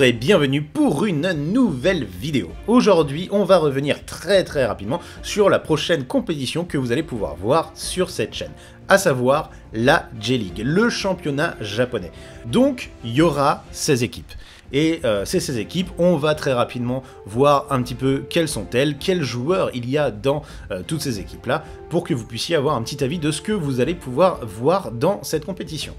Et bienvenue pour une nouvelle vidéo. Aujourd'hui, on va revenir très très rapidement sur la prochaine compétition que vous allez pouvoir voir sur cette chaîne, à savoir la J-League, le championnat japonais. Donc, il y aura 16 équipes. Et euh, c'est ces équipes, on va très rapidement voir un petit peu quelles sont-elles, quels joueurs il y a dans euh, toutes ces équipes-là, pour que vous puissiez avoir un petit avis de ce que vous allez pouvoir voir dans cette compétition.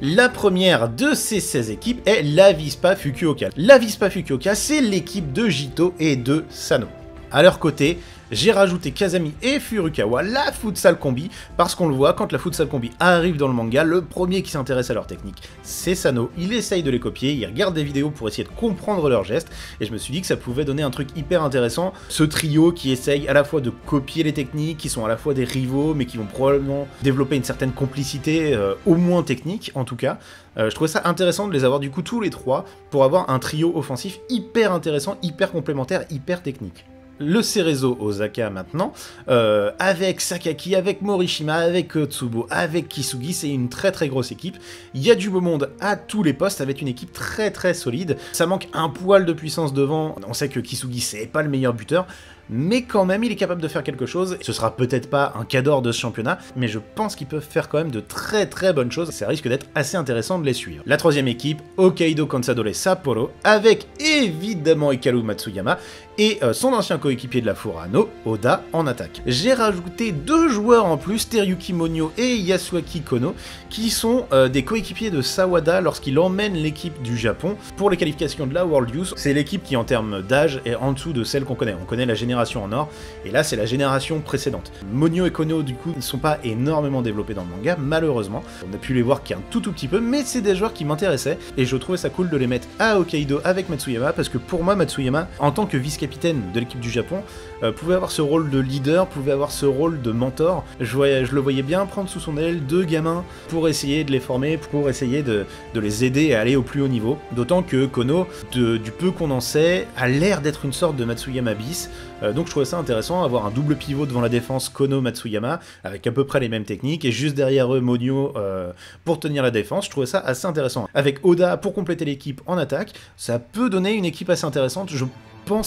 La première de ces 16 équipes est la Vispa Fukuoka. La Vispa Fukuoka, c'est l'équipe de Jito et de Sano. À leur côté, j'ai rajouté Kazami et Furukawa, la futsal combi, parce qu'on le voit, quand la futsal combi arrive dans le manga, le premier qui s'intéresse à leur technique, c'est Sano. Il essaye de les copier, il regarde des vidéos pour essayer de comprendre leurs gestes, et je me suis dit que ça pouvait donner un truc hyper intéressant. Ce trio qui essaye à la fois de copier les techniques, qui sont à la fois des rivaux, mais qui vont probablement développer une certaine complicité, euh, au moins technique en tout cas. Euh, je trouvais ça intéressant de les avoir du coup tous les trois pour avoir un trio offensif hyper intéressant, hyper complémentaire, hyper technique le Cerezo Osaka maintenant, euh, avec Sakaki, avec Morishima, avec Tsubo, avec Kisugi, c'est une très très grosse équipe. Il y a du beau monde à tous les postes, avec une équipe très très solide. Ça manque un poil de puissance devant, on sait que Kisugi c'est pas le meilleur buteur, mais quand même il est capable de faire quelque chose. Ce sera peut-être pas un cador de ce championnat, mais je pense qu'ils peuvent faire quand même de très très bonnes choses. Ça risque d'être assez intéressant de les suivre. La troisième équipe, Hokkaido Kansadole Sapporo, avec évidemment Ikaru Matsuyama et euh, son ancien coéquipier de la Furano, Oda, en attaque. J'ai rajouté deux joueurs en plus, Teryuki Monyo et Yasuaki Kono, qui sont euh, des coéquipiers de Sawada lorsqu'il emmène l'équipe du Japon pour les qualifications de la World Youth. C'est l'équipe qui en termes d'âge est en dessous de celle qu'on connaît. On connaît la génération en or, et là c'est la génération précédente. Monio et Kono du coup ne sont pas énormément développés dans le manga, malheureusement. On a pu les voir qu'un tout tout petit peu, mais c'est des joueurs qui m'intéressaient, et je trouvais ça cool de les mettre à Hokkaido avec Matsuyama, parce que pour moi Matsuyama, en tant que vice-capitaine de l'équipe du Japon, euh, pouvait avoir ce rôle de leader, pouvait avoir ce rôle de mentor. Je, le voyais bien prendre sous son aile deux gamins pour essayer de les former, pour essayer de, les aider à aller au plus haut niveau. D'autant que Kono, du peu qu'on en sait, a l'air d'être une sorte de Matsuyama bis, euh, donc je trouvais ça intéressant, avoir un double pivot devant la défense Kono-Matsuyama, avec à peu près les mêmes techniques, et juste derrière eux Monio euh, pour tenir la défense. Je trouvais ça assez intéressant. Avec Oda pour compléter l'équipe en attaque, ça peut donner une équipe assez intéressante. Je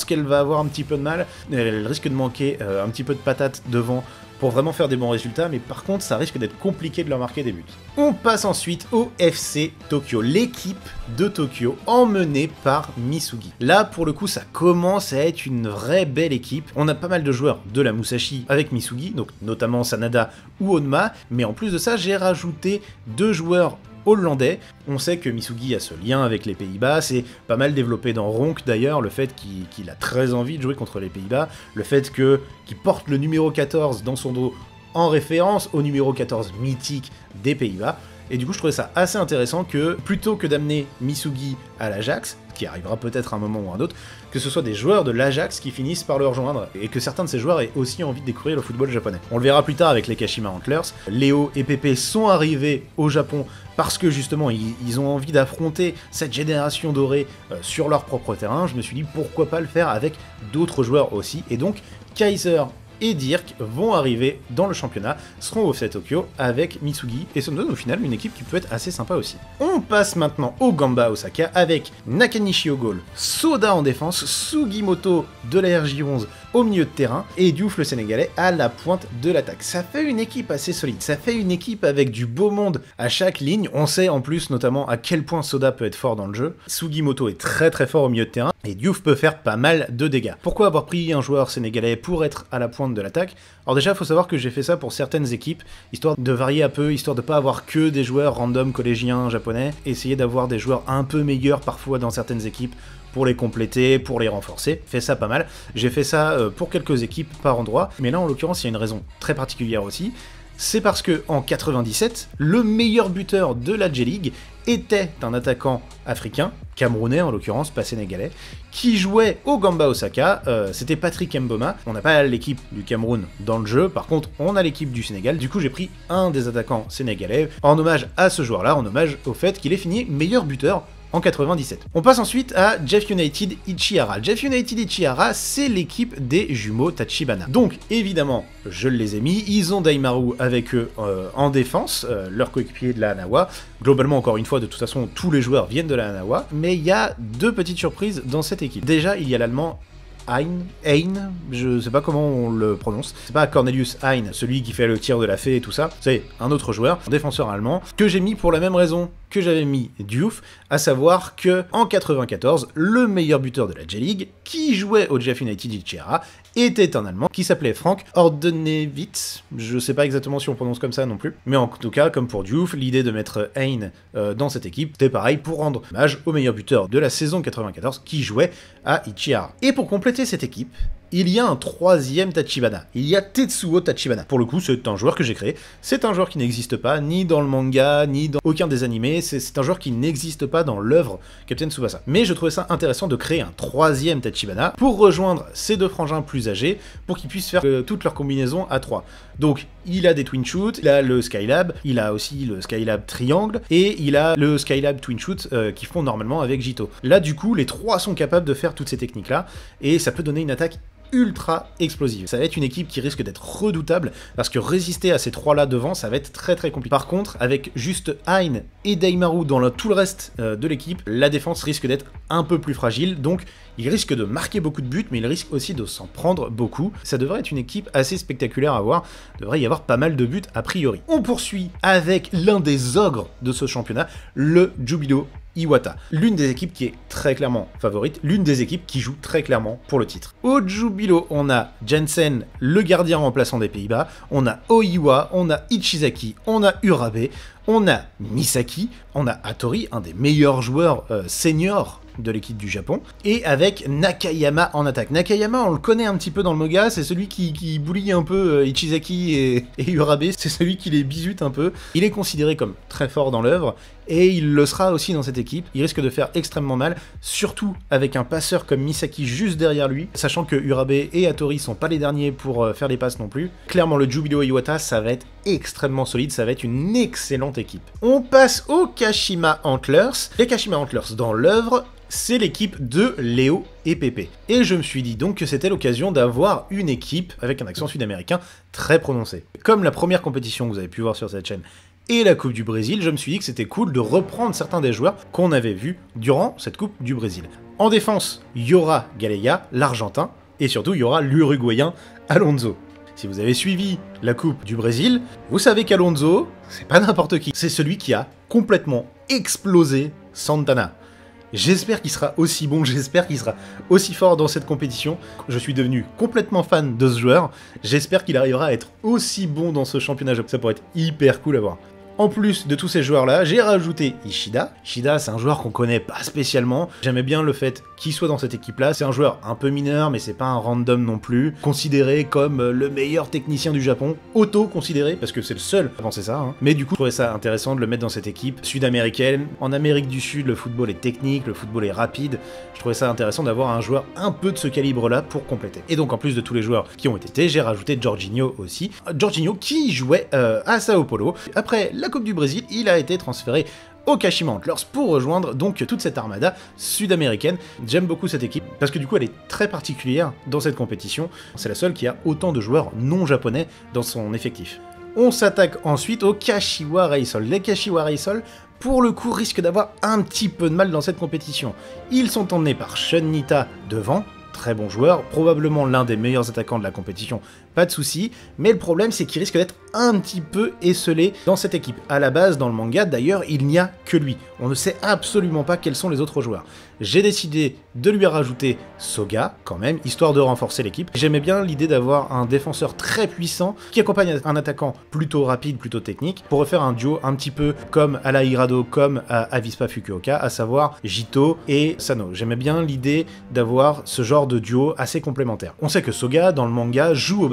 qu'elle va avoir un petit peu de mal, elle risque de manquer euh, un petit peu de patate devant pour vraiment faire des bons résultats, mais par contre, ça risque d'être compliqué de leur marquer des buts. On passe ensuite au FC Tokyo, l'équipe de Tokyo emmenée par Misugi. Là, pour le coup, ça commence à être une vraie belle équipe. On a pas mal de joueurs de la Musashi avec Misugi, donc notamment Sanada ou Onma, mais en plus de ça, j'ai rajouté deux joueurs hollandais. On sait que Misugi a ce lien avec les Pays-Bas, c'est pas mal développé dans Ronk d'ailleurs, le fait qu'il a très envie de jouer contre les Pays-Bas, le fait qu'il porte le numéro 14 dans son dos en référence au numéro 14 mythique des Pays-Bas. Et du coup, je trouvais ça assez intéressant que, plutôt que d'amener Misugi à l'Ajax, qui arrivera peut-être à un moment ou un autre, que ce soit des joueurs de l'Ajax qui finissent par le rejoindre, et que certains de ces joueurs aient aussi envie de découvrir le football japonais. On le verra plus tard avec les Kashima Antlers. Léo et Pepe sont arrivés au Japon parce que justement ils, ont envie d'affronter cette génération dorée euh, sur leur propre terrain. Je me suis dit pourquoi pas le faire avec d'autres joueurs aussi, et donc Kaiser et Dirk vont arriver dans le championnat, seront FC Tokyo avec Mitsugi, et ça nous donne au final une équipe qui peut être assez sympa aussi. On passe maintenant au Gamba Osaka avec Nakanishi au goal, Soda en défense, Sugimoto de la RJ11 au milieu de terrain, et Diouf le sénégalais à la pointe de l'attaque. Ça fait une équipe assez solide, ça fait une équipe avec du beau monde à chaque ligne, on sait en plus notamment à quel point Soda peut être fort dans le jeu, Sugimoto est très très fort au milieu de terrain, et Diouf peut faire pas mal de dégâts. Pourquoi avoir pris un joueur sénégalais pour être à la pointe de l'attaque. Alors déjà, il faut savoir que j'ai fait ça pour certaines équipes, histoire de varier un peu, histoire de pas avoir que des joueurs random collégiens japonais, essayer d'avoir des joueurs un peu meilleurs parfois dans certaines équipes pour les compléter, pour les renforcer. Fait ça pas mal. J'ai fait ça euh, pour quelques équipes par endroit, mais là en l'occurrence, il y a une raison très particulière aussi. C'est parce que en 97, le meilleur buteur de la J-League était un attaquant africain, camerounais en l'occurrence, pas sénégalais, qui jouait au Gamba Osaka, euh, c'était Patrick Mboma. On n'a pas l'équipe du Cameroun dans le jeu, par contre on a l'équipe du Sénégal, du coup j'ai pris un des attaquants sénégalais en hommage à ce joueur-là, en hommage au fait qu'il est fini meilleur buteur en 97. On passe ensuite à Jeff United Ichihara. Jeff United Ichihara, c'est l'équipe des jumeaux Tachibana. Donc évidemment, je les ai mis, ils ont Daimaru avec eux euh, en défense, euh, leur coéquipier de la Hanawa. Globalement, encore une fois, de toute façon, tous les joueurs viennent de la Hanawa, mais il y a deux petites surprises dans cette équipe. Déjà, il y a l'allemand Hein, Hein, je sais pas comment on le prononce. C'est pas Cornelius Hein, celui qui fait le tir de la fée et tout ça. C'est un autre joueur, défenseur allemand, que j'ai mis pour la même raison que j'avais mis Diouf, à savoir que en 94, le meilleur buteur de la J-League, qui jouait au Jeff United Ichihara, était un Allemand qui s'appelait Frank Ordenewitz. Je sais pas exactement si on prononce comme ça non plus, mais en tout cas, comme pour Diouf, l'idée de mettre Hein euh, dans cette équipe, c'était pareil pour rendre hommage au meilleur buteur de la saison 94 qui jouait à Ichihara. Et pour compléter cette équipe, il y a un troisième Tachibana. Il y a Tetsuo Tachibana. Pour le coup, c'est un joueur que j'ai créé. C'est un joueur qui n'existe pas, ni dans le manga, ni dans aucun des animés. C'est un joueur qui n'existe pas dans l'œuvre Captain Tsubasa. Mais je trouvais ça intéressant de créer un troisième Tachibana pour rejoindre ces deux frangins plus âgés, pour qu'ils puissent faire euh, toutes leurs combinaisons à trois. Donc, il a des twin shoots, il a le Skylab, il a aussi le Skylab triangle, et il a le Skylab twin shoot euh, qui font normalement avec Jito. Là, du coup, les trois sont capables de faire toutes ces techniques-là, et ça peut donner une attaque ultra explosive. Ça va être une équipe qui risque d'être redoutable parce que résister à ces trois-là devant, ça va être très très compliqué. Par contre, avec juste Hein et Daimaru dans tout le reste euh, de l'équipe, la défense risque d'être un peu plus fragile. Donc, il risque de marquer beaucoup de buts, mais il risque aussi de s'en prendre beaucoup. Ça devrait être une équipe assez spectaculaire à voir. Il devrait y avoir pas mal de buts a priori. On poursuit avec l'un des ogres de ce championnat, le Jubilo Iwata. L'une des équipes qui est très clairement favorite, l'une des équipes qui joue très clairement pour le titre. Au Jubilo, on a Jensen, le gardien remplaçant des Pays-Bas, on a Oiwa, on a Ichizaki, on a Urabe, on a Misaki, on a Hattori, un des meilleurs joueurs euh, seniors de l'équipe du Japon, et avec Nakayama en attaque. Nakayama, on le connaît un petit peu dans le manga, c'est celui qui, qui un peu euh, Ichizaki et, et Urabe, c'est celui qui les bisute un peu. Il est considéré comme très fort dans l'œuvre, et il le sera aussi dans cette équipe. Il risque de faire extrêmement mal, surtout avec un passeur comme Misaki juste derrière lui, sachant que Urabe et Hattori sont pas les derniers pour euh, faire les passes non plus. Clairement, le Jubilo Iwata, ça va être extrêmement solide, ça va être une excellente équipe. On passe aux Kashima Antlers. Les Kashima Antlers dans l'œuvre, c'est l'équipe de Léo et Pépé. Et je me suis dit donc que c'était l'occasion d'avoir une équipe avec un accent sud-américain très prononcé. Comme la première compétition que vous avez pu voir sur cette chaîne et la Coupe du Brésil, je me suis dit que c'était cool de reprendre certains des joueurs qu'on avait vus durant cette Coupe du Brésil. En défense, il y aura Galega, l'Argentin, et surtout il y aura l'Uruguayen Alonso. Si vous avez suivi la Coupe du Brésil, vous savez qu'Alonso, c'est pas n'importe qui, c'est celui qui a complètement explosé Santana. J'espère qu'il sera aussi bon, j'espère qu'il sera aussi fort dans cette compétition. Je suis devenu complètement fan de ce joueur. J'espère qu'il arrivera à être aussi bon dans ce championnat. Ça pourrait être hyper cool à voir. En plus de tous ces joueurs-là, j'ai rajouté Ishida. Ishida, c'est un joueur qu'on connaît pas spécialement. J'aimais bien le fait qu'il soit dans cette équipe-là. C'est un joueur un peu mineur, mais c'est pas un random non plus. Considéré comme le meilleur technicien du Japon. Auto-considéré, parce que c'est le seul à penser ça. Hein. Mais du coup, je trouvais ça intéressant de le mettre dans cette équipe sud-américaine. En Amérique du Sud, le football est technique, le football est rapide. Je trouvais ça intéressant d'avoir un joueur un peu de ce calibre-là pour compléter. Et donc, en plus de tous les joueurs qui ont été, j'ai rajouté Jorginho aussi. Jorginho qui jouait euh, à Sao Paulo. Après la Coupe du Brésil, il a été transféré au Kashima Antlers pour rejoindre donc toute cette armada sud-américaine. J'aime beaucoup cette équipe parce que du coup elle est très particulière dans cette compétition. C'est la seule qui a autant de joueurs non japonais dans son effectif. On s'attaque ensuite au Kashiwa Reysol. Les Kashiwa Reysol, pour le coup, risquent d'avoir un petit peu de mal dans cette compétition. Ils sont emmenés par Shun Nita devant, très bon joueur, probablement l'un des meilleurs attaquants de la compétition, pas de souci, mais le problème c'est qu'il risque d'être un petit peu esselé dans cette équipe. À la base, dans le manga, d'ailleurs, il n'y a que lui. On ne sait absolument pas quels sont les autres joueurs. J'ai décidé de lui rajouter Soga, quand même, histoire de renforcer l'équipe. J'aimais bien l'idée d'avoir un défenseur très puissant qui accompagne un attaquant plutôt rapide, plutôt technique, pour refaire un duo un petit peu comme à la Hirado, comme à Avispa Fukuoka, à savoir Jito et Sano. J'aimais bien l'idée d'avoir ce genre de duo assez complémentaire. On sait que Soga, dans le manga, joue au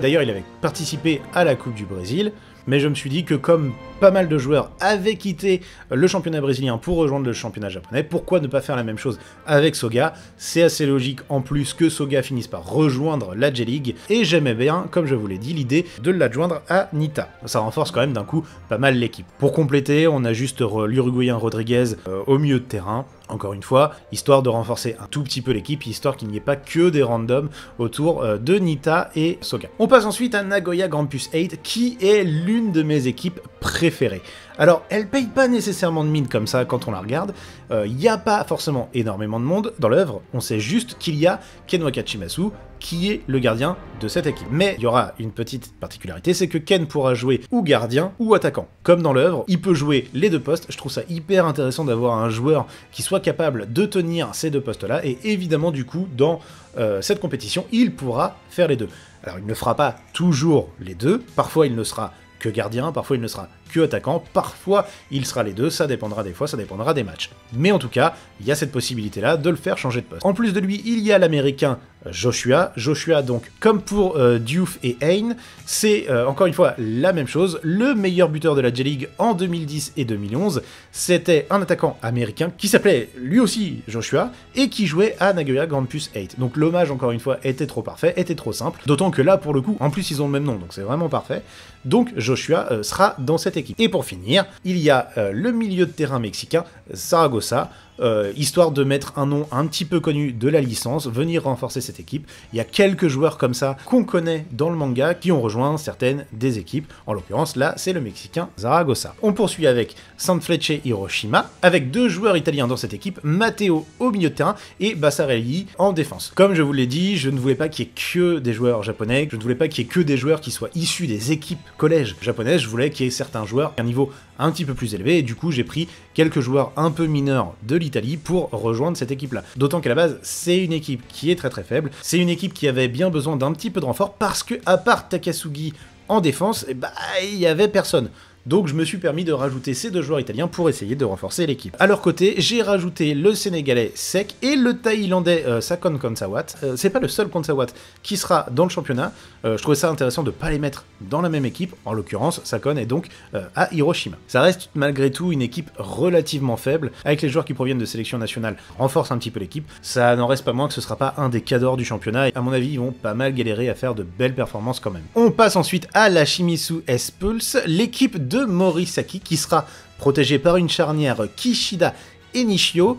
D'ailleurs, il avait participé à la Coupe du Brésil. mais je me suis dit que comme pas mal de joueurs avaient quitté le championnat brésilien pour rejoindre le championnat japonais, pourquoi ne pas faire la même chose avec Soga? C'est assez logique en plus que Soga finisse par rejoindre la J-League, et j'aimais bien, comme je vous l'ai dit, l'idée de l'adjoindre à Nita. Ça renforce quand même d'un coup pas mal l'équipe. Pour compléter, on a juste l'Uruguayen Rodriguez euh, au milieu de terrain, encore une fois, histoire de renforcer un tout petit peu l'équipe, histoire qu'il n'y ait pas que des randoms autour euh, de Nita et Soga. On passe ensuite à Nagoya Grampus 8, qui est l'une de mes équipes préférées. Alors, elle paye pas nécessairement de mine comme ça quand on la regarde, il euh, n'y a pas forcément énormément de monde dans l'œuvre, on sait juste qu'il y a Ken Wakachimasu, qui est le gardien de cette équipe. Mais il y aura une petite particularité, c'est que Ken pourra jouer ou gardien ou attaquant. Comme dans l'œuvre, il peut jouer les deux postes, je trouve ça hyper intéressant d'avoir un joueur qui soit capable de tenir ces deux postes-là, et évidemment du coup, dans euh, cette compétition, il pourra faire les deux. Alors il ne fera pas toujours les deux, parfois il ne sera que gardien, parfois il ne sera que attaquant, parfois il sera les deux, ça dépendra des fois, ça dépendra des matchs. Mais en tout cas, il y a cette possibilité-là de le faire changer de poste. En plus de lui, il y a l'américain Joshua. Joshua, donc, comme pour euh, Diouf et Hain, c'est euh, encore une fois la même chose. Le meilleur buteur de la J-League en 2010 et 2011, c'était un attaquant américain qui s'appelait lui aussi Joshua et qui jouait à Nagoya Grampus 8. Donc l'hommage, encore une fois, était trop parfait, était trop simple. D'autant que là, pour le coup, en plus, ils ont le même nom, donc c'est vraiment parfait. Donc Joshua euh, sera dans cette. Et pour finir, il y a le milieu de terrain mexicain, Zaragoza, euh, histoire de mettre un nom un petit peu connu de la licence, venir renforcer cette équipe. Il y a quelques joueurs comme ça qu'on connaît dans le manga qui ont rejoint certaines des équipes. En l'occurrence, là, c'est le Mexicain Zaragoza. On poursuit avec Sanfrecce Hiroshima, avec deux joueurs italiens dans cette équipe, Matteo au milieu de terrain et Bassarelli en défense. Comme je vous l'ai dit, je ne voulais pas qu'il y ait que des joueurs japonais, je ne voulais pas qu'il y ait que des joueurs qui soient issus des équipes collèges japonaises, je voulais qu'il y ait certains joueurs à un niveau un petit peu plus élevé, et du coup j'ai pris quelques joueurs un peu mineurs de l'Italie pour rejoindre cette équipe-là. D'autant qu'à la base, c'est une équipe qui est très très faible, c'est une équipe qui avait bien besoin d'un petit peu de renfort, parce que à part Takasugi en défense, eh bah, il y avait personne. Donc je me suis permis de rajouter ces deux joueurs italiens pour essayer de renforcer l'équipe. À leur côté, j'ai rajouté le Sénégalais Sek et le Thaïlandais euh, Sakon Konsawat. Euh, c'est pas le seul Konsawat qui sera dans le championnat. Euh, je trouvais ça intéressant de pas les mettre dans la même équipe. En l'occurrence, Sakon est donc à Hiroshima. Ça reste malgré tout une équipe relativement faible, avec les joueurs qui proviennent de sélection nationale renforce un petit peu l'équipe. Ça n'en reste pas moins que ce sera pas un des cadors du championnat. Et à mon avis, ils vont pas mal galérer à faire de belles performances quand même. On passe ensuite à la Shimizu S-Pulse, l'équipe de Morisaki qui sera protégé par une charnière Kishida et Nishio.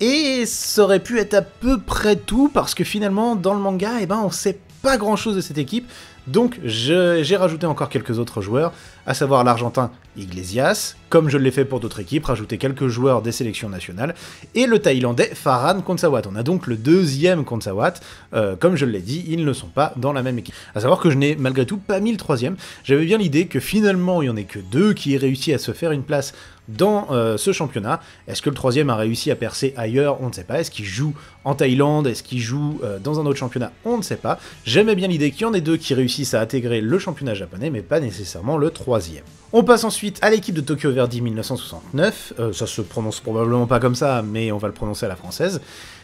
Et ça aurait pu être à peu près tout parce que finalement dans le manga, eh ben, on sait pas grand chose de cette équipe. Donc j'ai rajouté encore quelques autres joueurs, à savoir l'Argentin Iglesias, comme je l'ai fait pour d'autres équipes, rajouter quelques joueurs des sélections nationales, et le Thaïlandais Farhan Konsawat. On a donc le deuxième Konsawat, euh, comme je l'ai dit, ils ne sont pas dans la même équipe. À savoir que je n'ai malgré tout pas mis le troisième, j'avais bien l'idée que finalement il n'y en ait que deux qui aient réussi à se faire une place dans euh, ce championnat. Est-ce que le troisième a réussi à percer ailleurs? On ne sait pas. Est-ce qu'il joue en Thaïlande? Est-ce qu'il joue euh, dans un autre championnat? On ne sait pas. J'aimais bien l'idée qu'il y en ait deux qui réussissent à intégrer le championnat japonais, mais pas nécessairement le troisième. On passe ensuite à l'équipe de Tokyo Verdy 1969. Euh, ça se prononce probablement pas comme ça, mais on va le prononcer à la française.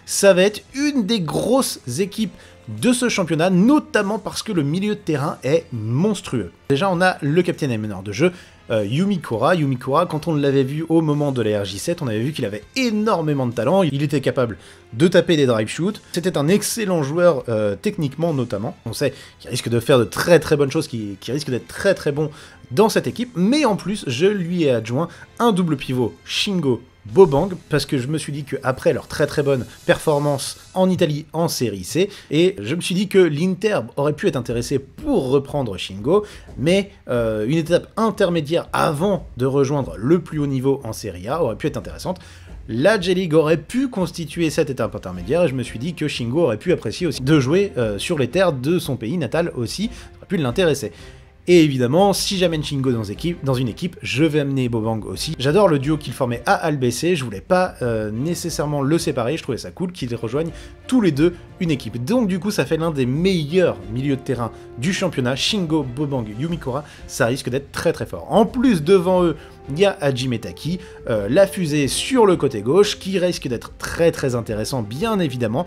Ça va être une des grosses équipes de ce championnat, notamment parce que le milieu de terrain est monstrueux. Déjà, on a le capitaine et meneur de jeu, euh, Yumikura. Yumikura, quand on l'avait vu au moment de la RJ7, on avait vu qu'il avait énormément de talent, il était capable de taper des drive shoots, c'était un excellent joueur euh, techniquement notamment, on sait qu'il risque de faire de très très bonnes choses, qui, qui risque d'être très très bon dans cette équipe, mais en plus, je lui ai adjoint un double pivot Shingo Bobang, parce que je me suis dit qu'après leur très très bonne performance en Italie en série C, et je me suis dit que l'Inter aurait pu être intéressé pour reprendre Shingo, mais euh, une étape intermédiaire avant de rejoindre le plus haut niveau en série A aurait pu être intéressante. La J-League aurait pu constituer cette étape intermédiaire et je me suis dit que Shingo aurait pu apprécier aussi de jouer euh, sur les terres de son pays natal aussi, ça aurait pu l'intéresser. Et évidemment, si j'amène Shingo dans, une équipe, je vais amener Bobang aussi. J'adore le duo qu'il formait à Albc, je voulais pas euh, nécessairement le séparer, je trouvais ça cool qu'ils rejoignent tous les deux une équipe. Donc du coup, ça fait l'un des meilleurs milieux de terrain du championnat. Shingo, Bobang, Yumikura, ça risque d'être très très fort. En plus, devant eux, il y a Hajime Taki, euh, la fusée sur le côté gauche, qui risque d'être très très intéressant, bien évidemment.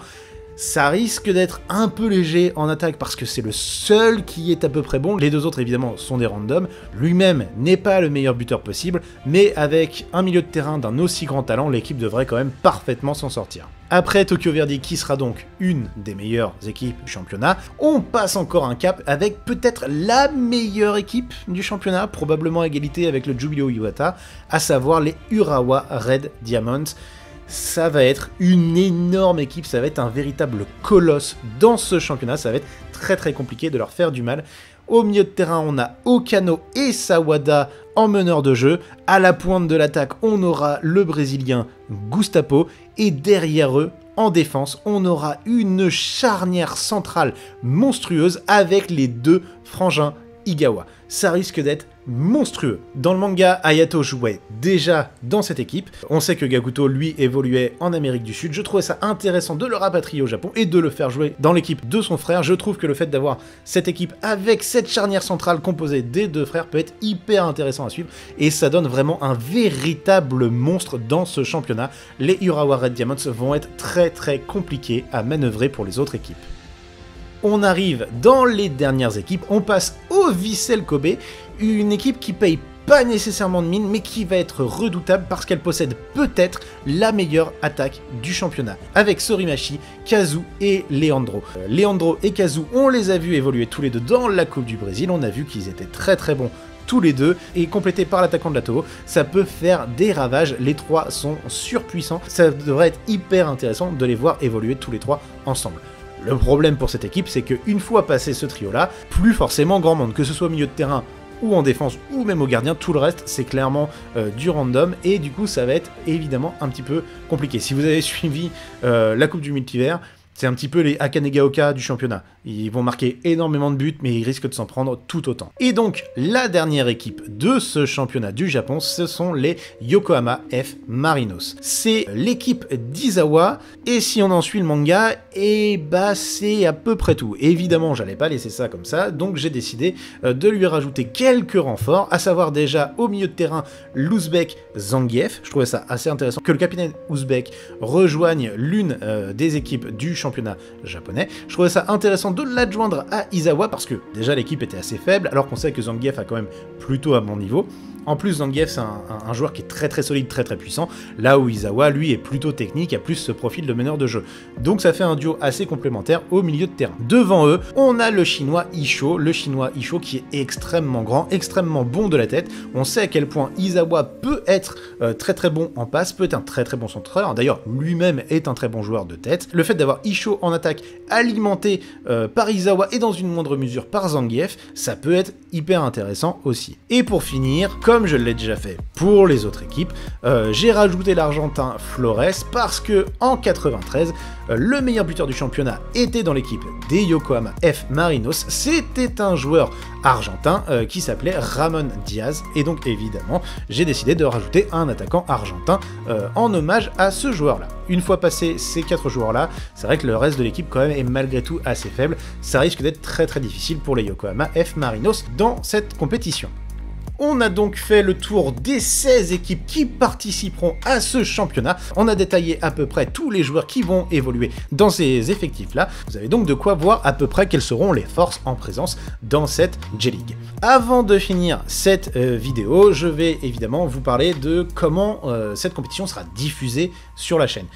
Ça risque d'être un peu léger en attaque parce que c'est le seul qui est à peu près bon. Les deux autres évidemment sont des randoms. Lui-même n'est pas le meilleur buteur possible, mais avec un milieu de terrain d'un aussi grand talent, l'équipe devrait quand même parfaitement s'en sortir. Après Tokyo Verdy, qui sera donc une des meilleures équipes du championnat, on passe encore un cap avec peut-être la meilleure équipe du championnat, probablement à égalité avec le Jubilo Iwata, à savoir les Urawa Red Diamonds ça va être une énorme équipe, ça va être un véritable colosse dans ce championnat, ça va être très très compliqué de leur faire du mal. Au milieu de terrain, on a Okano et Sawada en meneur de jeu. À la pointe de l'attaque, on aura le Brésilien Gustavo. Et derrière eux, en défense, on aura une charnière centrale monstrueuse avec les deux frangins Igawa. Ça risque d'être monstrueux. Dans le manga, Ayato jouait déjà dans cette équipe. On sait que Gakuto, lui, évoluait en Amérique du Sud. Je trouvais ça intéressant de le rapatrier au Japon et de le faire jouer dans l'équipe de son frère. Je trouve que le fait d'avoir cette équipe avec cette charnière centrale composée des deux frères peut être hyper intéressant à suivre et ça donne vraiment un véritable monstre dans ce championnat. Les Urawa Red Diamonds vont être très très compliqués à manœuvrer pour les autres équipes on arrive dans les dernières équipes, on passe au Vissel Kobe, une équipe qui paye pas nécessairement de mine, mais qui va être redoutable parce qu'elle possède peut-être la meilleure attaque du championnat, avec Sorimachi, Kazu et Leandro. Euh, Leandro et Kazu, on les a vus évoluer tous les deux dans la Coupe du Brésil, on a vu qu'ils étaient très très bons tous les deux, et complétés par l'attaquant de la Toho, ça peut faire des ravages, les trois sont surpuissants, ça devrait être hyper intéressant de les voir évoluer tous les trois ensemble. Le problème pour cette équipe, c'est qu'une fois passé ce trio-là, plus forcément grand monde, que ce soit au milieu de terrain ou en défense ou même au gardien, tout le reste c'est clairement euh, du random et du coup ça va être évidemment un petit peu compliqué. Si vous avez suivi euh, la Coupe du Multivers, c'est un petit peu les Akanegaoka du championnat. Ils vont marquer énormément de buts, mais ils risquent de s'en prendre tout autant. Et donc, la dernière équipe de ce championnat du Japon, ce sont les Yokohama F Marinos. C'est l'équipe d'Izawa, et si on en suit le manga, et eh bah c'est à peu près tout. Évidemment, j'allais pas laisser ça comme ça, donc j'ai décidé euh, de lui rajouter quelques renforts, à savoir déjà au milieu de terrain l'Ouzbek Zangief. Je trouvais ça assez intéressant que le capitaine Ouzbek rejoigne l'une euh, des équipes du championnat japonais. Je trouvais ça intéressant de l'adjoindre à Izawa parce que déjà l'équipe était assez faible, alors qu'on sait que Zangief a quand même plutôt à bon niveau. En plus, Zangief, c'est un, joueur qui est très très solide, très très puissant, là où Izawa, lui, est plutôt technique, a plus ce profil de meneur de jeu. Donc ça fait un duo assez complémentaire au milieu de terrain. Devant eux, on a le chinois Isho, le chinois Isho qui est extrêmement grand, extrêmement bon de la tête. On sait à quel point Izawa peut être euh, très très bon en passe, peut être un très très bon centreur. D'ailleurs, lui-même est un très bon joueur de tête. Le fait d'avoir Isho en attaque alimenté euh, par Izawa et dans une moindre mesure par Zangief, ça peut être hyper intéressant aussi. Et pour finir, comme je l'ai déjà fait pour les autres équipes, euh, j'ai rajouté l'Argentin Flores parce que en 93, euh, le meilleur buteur du championnat était dans l'équipe des Yokohama F Marinos. C'était un joueur argentin euh, qui s'appelait Ramon Diaz. Et donc évidemment, j'ai décidé de rajouter un attaquant argentin en hommage à ce joueur-là. Une fois passé ces quatre joueurs-là, c'est vrai que le reste de l'équipe quand même est malgré tout assez faible. Ça risque d'être très très difficile pour les Yokohama F Marinos dans cette compétition. On a donc fait le tour des 16 équipes qui participeront à ce championnat. On a détaillé à peu près tous les joueurs qui vont évoluer dans ces effectifs-là. Vous avez donc de quoi voir à peu près quelles seront les forces en présence dans cette J-League. Avant de finir cette euh, vidéo, je vais évidemment vous parler de comment euh, cette compétition sera diffusée sur la chaîne.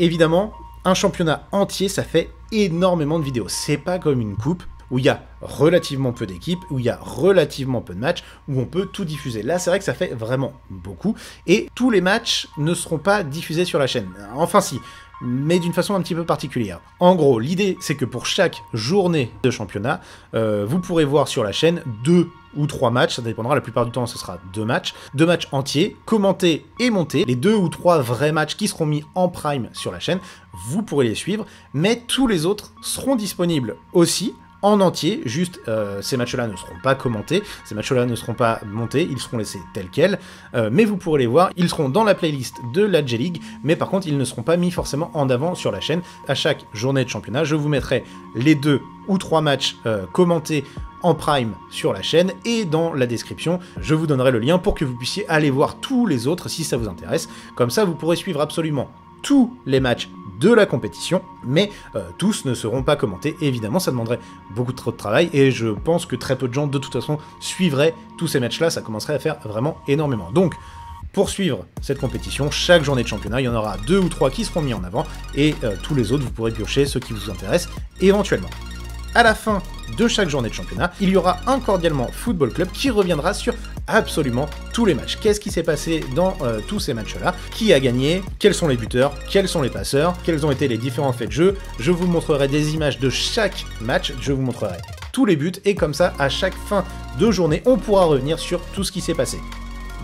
Évidemment, un championnat entier, ça fait énormément de vidéos. C'est pas comme une coupe où il y a relativement peu d'équipes, où il y a relativement peu de matchs, où on peut tout diffuser. Là, c'est vrai que ça fait vraiment beaucoup, et tous les matchs ne seront pas diffusés sur la chaîne. Enfin si, mais d'une façon un petit peu particulière. En gros, l'idée, c'est que pour chaque journée de championnat, euh, vous pourrez voir sur la chaîne deux ou trois matchs, ça dépendra, la plupart du temps ce sera deux matchs, deux matchs entiers, commentés et montés, les deux ou trois vrais matchs qui seront mis en prime sur la chaîne, vous pourrez les suivre, mais tous les autres seront disponibles aussi en entier, juste euh, ces matchs-là ne seront pas commentés, ces matchs-là ne seront pas montés, ils seront laissés tels quels, euh, mais vous pourrez les voir, ils seront dans la playlist de la J-League, mais par contre ils ne seront pas mis forcément en avant sur la chaîne. À chaque journée de championnat, je vous mettrai les deux ou trois matchs euh, commentés en prime sur la chaîne et dans la description, je vous donnerai le lien pour que vous puissiez aller voir tous les autres si ça vous intéresse. Comme ça, vous pourrez suivre absolument tous les matchs de la compétition, mais euh, tous ne seront pas commentés. Évidemment, ça demanderait beaucoup trop de travail et je pense que très peu de gens de toute façon suivraient tous ces matchs-là, ça commencerait à faire vraiment énormément. Donc, pour suivre cette compétition, chaque journée de championnat, il y en aura deux ou trois qui seront mis en avant, et euh, tous les autres, vous pourrez piocher ceux qui vous intéressent éventuellement. À la fin de chaque journée de championnat, il y aura un cordialement Football Club qui reviendra sur absolument tous les matchs. Qu'est-ce qui s'est passé dans euh, tous ces matchs-là? Qui a gagné? Quels sont les buteurs? Quels sont les passeurs? Quels ont été les différents faits de jeu? Je vous montrerai des images de chaque match, je vous montrerai tous les buts, et comme ça, à chaque fin de journée, on pourra revenir sur tout ce qui s'est passé.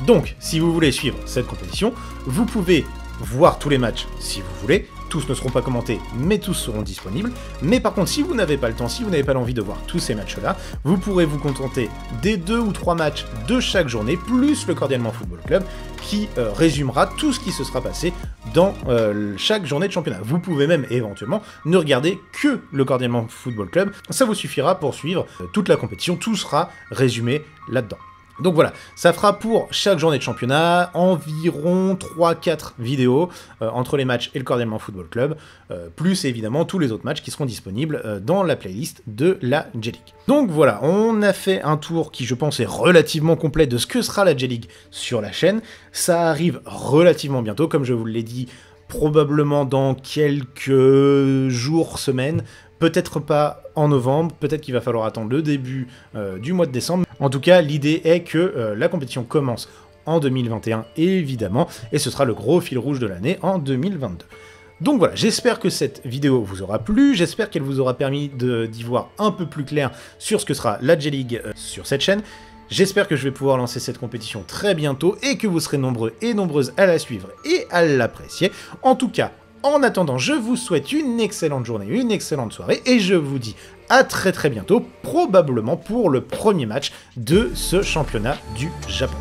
Donc, si vous voulez suivre cette compétition, vous pouvez voir tous les matchs si vous voulez. Tous ne seront pas commentés, mais tous seront disponibles. Mais par contre, si vous n'avez pas le temps, si vous n'avez pas l'envie de voir tous ces matchs-là, vous pourrez vous contenter des deux ou trois matchs de chaque journée, plus le Cordialement Football Club, qui euh, résumera tout ce qui se sera passé dans euh, chaque journée de championnat. Vous pouvez même éventuellement ne regarder que le Cordialement Football Club. Ça vous suffira pour suivre euh, toute la compétition. Tout sera résumé là-dedans. Donc voilà, ça fera pour chaque journée de championnat environ 3-4 vidéos euh, entre les matchs et le Cordialement Football Club, euh, plus évidemment tous les autres matchs qui seront disponibles euh, dans la playlist de la J-League. Donc voilà, on a fait un tour qui je pense est relativement complet de ce que sera la J-League sur la chaîne. Ça arrive relativement bientôt, comme je vous l'ai dit, probablement dans quelques jours, semaines, peut-être pas en novembre, peut-être qu'il va falloir attendre le début euh, du mois de décembre. En tout cas, l'idée est que euh, la compétition commence en 2021, évidemment, et ce sera le gros fil rouge de l'année en 2022. Donc voilà, j'espère que cette vidéo vous aura plu, j'espère qu'elle vous aura permis d'y voir un peu plus clair sur ce que sera la J-League euh, sur cette chaîne. J'espère que je vais pouvoir lancer cette compétition très bientôt et que vous serez nombreux et nombreuses à la suivre et à l'apprécier. En tout cas, en attendant, je vous souhaite une excellente journée, une excellente soirée, et je vous dis à très très bientôt, probablement pour le premier match de ce championnat du Japon.